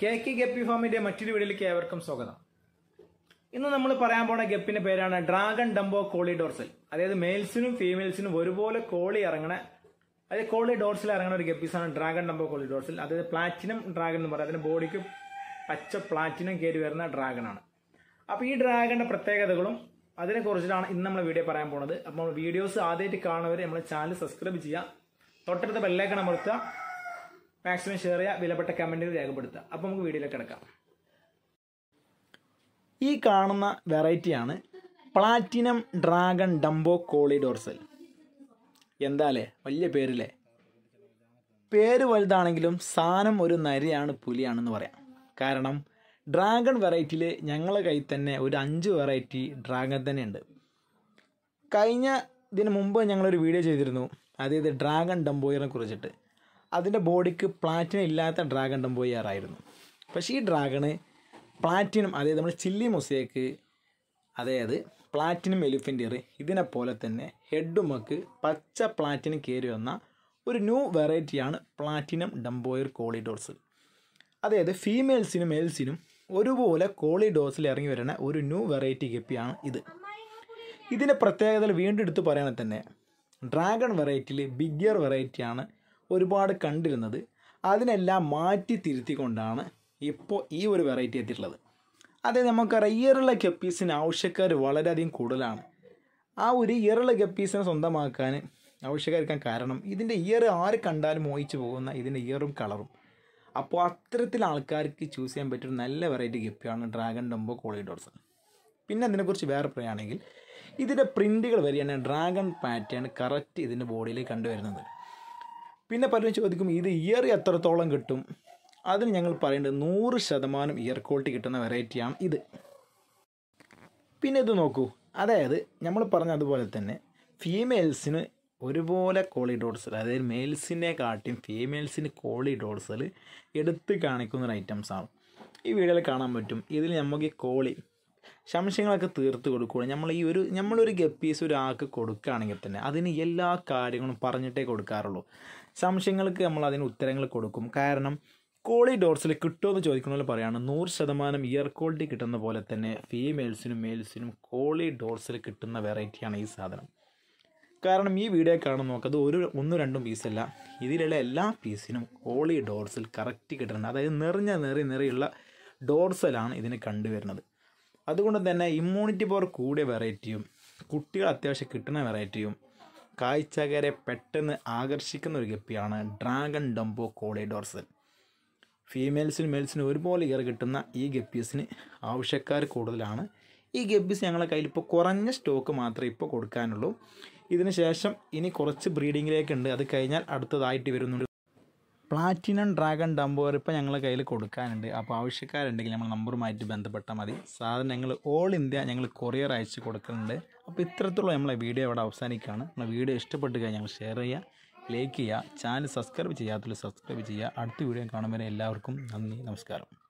K K guppy ഫാമിന്റെ മറ്റൊരു വീഡിയോയിലേക്ക് ഏവർക്കും സ്വാഗതം. ഇന്ന് നമ്മൾ പറയാൻ പോണ ഗപ്പിന്റെ പേരാണ് ഡ്രാഗൺ ഡംബോ കോളി ഡോർസൽ അതായത് മെയിൽസിനും ഫീമെയിൽസിനും ഒരുപോലെ കോളി ഇറങ്ങണ അതായത് കോളി ഡോർസിൽ ഇറങ്ങുന്ന ഒരു ഗപ്പീസാണ് ഡ്രാഗൺ ഡംബോ കോളി ഡോർസൽ അതായത് പ്ലാറ്റിനം ഡ്രാഗൺ എന്ന് പറയുന്നത് അതിന്റെ ബോഡിക്ക് പച്ച പ്ലാറ്റിനം കയറി വരുന്ന ഡ്രാഗൺ ആണ്. അപ്പോൾ ഈ ഡ്രാഗണിന്റെ പ്രത്യേകതകളും അതിനെ കുറിച്ചിട്ടാണ് ഇന്ന് നമ്മൾ വീഡിയോ പറയാൻ പോണത്. അപ്പോൾ വീഡിയോസ് ആദ്യമായിട്ട് കാണുന്നവർ നമ്മുടെ ചാനൽ സബ്സ്ക്രൈബ് ചെയ്യുക. തൊട്ടടുത്ത ബെല്ലേക്കണം അമർത്തുക. മാക്സിമം ഷെയർ ചെയ്യുക വിലപ്പെട്ട കമന്റുകൾ രേഖപ്പെടുത്തുക. അപ്പോൾ നമുക്ക് വീഡിയോയിലേക്ക് കിടക്കാം. ഈ കാണുന്ന വെറൈറ്റിയാണ് platinum dragon dumbo collie dorsal എന്താലേ? വലിയ പേരില്ലേ പേര് വലുതാണെങ്കിലും സാധനം ഒരു നരിയാണ് പുലിയാണെന്ന് പറയാം. കാരണം ഡ്രാഗൺ വെറൈറ്റിയിൽ ഞങ്ങളെ കയ്യിൽ തന്നെ ഒരു അഞ്ച് വെറൈറ്റി ഡ്രാഗൺ തന്നെ ഉണ്ട് കഴിഞ്ഞ ഇതിന് മുമ്പ് ഞങ്ങളൊരു വീഡിയോ ചെയ്തിരുന്നു. അതായത് ഡ്രാഗൺ ഡംബോയറിനെ കുറിച്ചിട്ട്. അതിന്റെ ബോഡിക്ക് പ്ലാറ്റിനം ഇല്ലാത്ത ഡ്രാഗൺ ഡംബോയർ ആയിരുന്നു പക്ഷേ ഈ ഡ്രാഗണ് പ്ലാറ്റിനം അതായത് നമ്മൾ ചില്ലി മൊസേക്ക് അതായത് പ്ലാറ്റിനം എലിഫന്റിയർ ഇതിനെ പോലെ തന്നെ ഹെഡുമക്ക് പച്ച പ്ലാറ്റിനം കയറി വന്ന ഒരു ന്യൂ വെറൈറ്റിയാണ് പ്ലാറ്റിനം ഡംബോയർ കോളിഡോർസ് അതായത് ഫീമെയിൽസിനും മെയിൽസിനും ഒരുപോലെ കോളിഡോസിൽ ഇറങ്ങി വരുന്ന ഒരു ന്യൂ വെറൈറ്റി ഗപ്പിയാണ് ഇത്. ഇതിന്റെ പ്രത്യേകതകൾ വീണ്ടും എടുത്ത് പറയുകയാണെങ്കിൽ തന്നെ ഡ്രാഗൺ വെറൈറ്റിയിൽ ബിഗ്ഗർ വെറൈറ്റിയാണ് ഒരുപാട് കണ്ടിരുന്നത്. അതിനെല്ലാം മാറ്റി തിരുത്തിക്കൊണ്ടാണ് ഇപ്പോൾ ഈ ഒരു വെറൈറ്റി എത്തിയിട്ടുള്ളത്. അതെ നമുക്കറിയാം ഇയറുള്ള ഗപ്പീസിന് ആവശ്യക്കാർ വളരെയധികം കൂടുതലാണ്. ആ ഒരു ഇയറുള്ള ഗപ്പീസിനെ സ്വന്തമാക്കാൻ ആവശ്യക്കാരിക്കാൻ കാരണം ഇതിന്റെ ഇയർ ആര് കണ്ടാലും മോഹിച്ചു പോകുന്ന ഇതിന്റെ ഇയറും കളറും. അപ്പോൾ അത്തരത്തിൽ ആൾക്കാർക്ക് ചൂസ് ചെയ്യാൻ പറ്റിയൊരു നല്ല വെറൈറ്റി ഗപ്പിയാണ് ഡ്രാഗൺ ഡംബോ കോളിഡോർസ് പിന്നെ അതിനെക്കുറിച്ച് വേറെ പറയുകയാണെങ്കിൽ ഇതിന്റെ പ്രിന്റുകൾ വരികയാണെങ്കിൽ ഡ്രാഗൺ പാറ്റേൺ കറക്റ്റ് ഇതിന്റെ ബോഡിയിൽ കണ്ടുവരുന്നത് പിന്നെ പലരും ചോദിക്കും ഇത് ഇയർ എത്രത്തോളം കിട്ടും? അതിന് ഞങ്ങൾ പറയേണ്ടത് നൂറ് ശതമാനം ഇയർ ക്വാളിറ്റി കിട്ടുന്ന വെറൈറ്റിയാണ് ഇത്. പിന്നെ ഇത് നോക്കൂ. അതായത് നമ്മൾ പറഞ്ഞ അതുപോലെ തന്നെ ഫീമെയിൽസിന് ഒരുപോലെ കോളി ഡോട്ട്സൽ അതായത് മെയിൽസിനെ കാട്ടിയും ഫീമെയിൽസിന് കോളി ഡോട്ട്സൽ എടുത്ത് കാണിക്കുന്ന ഒരു ഐറ്റംസാണ് ഈ വീഡിയോയിൽ കാണാൻ പറ്റും. ഇതിൽ നമുക്ക് കോളി സംശയങ്ങളൊക്കെ തീർത്ത് കൊടുക്കുകയാണ് നമ്മൾ ഈ ഒരു നമ്മളൊരു ഗപ്പീസ് ഒരാൾക്ക് കൊടുക്കുകയാണെങ്കിൽ തന്നെ അതിന് എല്ലാ കാര്യങ്ങളും പറഞ്ഞിട്ടേ കൊടുക്കാറുള്ളൂ. സംശയങ്ങൾക്ക് നമ്മൾ അതിന് ഉത്തരങ്ങൾ കൊടുക്കും. കാരണം കോളി ഡോർസിൽ കിട്ടുമെന്ന് ചോദിക്കുന്ന പറയുകയാണ് നൂറ് ശതമാനം ഇയർ ക്വാളിറ്റി കിട്ടുന്ന പോലെ തന്നെ ഫീമെയിൽസിനും മെയിൽസിനും കോളി ഡോർസിൽ കിട്ടുന്ന വെറൈറ്റിയാണ് ഈ സാധനം. കാരണം ഈ വീഡിയോ കാണുന്ന നോക്കത് ഒരു ഒന്നും രണ്ടും പീസല്ല ഇതിലുള്ള എല്ലാ പീസിനും കോളി ഡോർസിൽ കറക്റ്റ് കിട്ടുന്നുണ്ട്. അതായത് നിറഞ്ഞ നിറയെ നിറയുള്ള ഡോർസലാണ് ഇതിന് കണ്ടുവരുന്നത്. അതുകൊണ്ട് തന്നെ ഇമ്മ്യൂണിറ്റി പവർ കൂടിയ വെറൈറ്റിയും കുട്ടികൾ അത്യാവശ്യം കിട്ടുന്ന വെറൈറ്റിയും കാഴ്ചകരെ പെട്ടെന്ന് ആകർഷിക്കുന്ന ഒരു ഗപ്പിയാണ് ഡ്രാഗൺ ഡംബോ കോളിഡോർസൽ ഫീമെയിൽസിനും മെയിൽസിനും ഒരുപോലെ ഇയർ കിട്ടുന്ന ഈ ഗപ്പീസിന് ആവശ്യക്കാർ കൂടുതലാണ്. ഈ ഗപ്പീസ് ഞങ്ങളുടെ കയ്യിൽ ഇപ്പോൾ കുറഞ്ഞ സ്റ്റോക്ക് മാത്രമേ ഇപ്പോൾ കൊടുക്കാനുള്ളൂ. ഇതിന് ശേഷം ഇനി കുറച്ച് ബ്രീഡിങ്ങിലേക്കുണ്ട് അത് കഴിഞ്ഞാൽ അടുത്തതായിട്ട് വരുന്നുണ്ട്. പ്ലാറ്റിനം ഡ്രാഗൺ ഡംബോർ ഇപ്പോൾ ഞങ്ങൾ കയ്യിൽ കൊടുക്കാനുണ്ട്. അപ്പോൾ ആവശ്യക്കാരുണ്ടെങ്കിൽ നമ്മൾ നമ്പറുമായിട്ട് ബന്ധപ്പെട്ടാൽ മതി. സാധനം ഞങ്ങൾ ഓൾ ഇന്ത്യ ഞങ്ങൾ കൊറിയർ അയച്ച് കൊടുക്കുന്നുണ്ട് അപ്പോൾ ഇത്തരത്തിലുള്ള നമ്മളെ വീഡിയോ ഇവിടെ അവസാനിക്കുകയാണ്. നമ്മളെ വീഡിയോ ഇഷ്ടപ്പെട്ട് കഴിഞ്ഞാൽ ഷെയർ ചെയ്യുക ലൈക്ക് ചെയ്യുക ചാനൽ സബ്സ്ക്രൈബ് ചെയ്യാത്തവർ സബ്സ്ക്രൈബ് ചെയ്യുക. അടുത്ത വീഡിയോ കാണുമ്പോൾ എല്ലാവർക്കും നന്ദി നമസ്കാരം.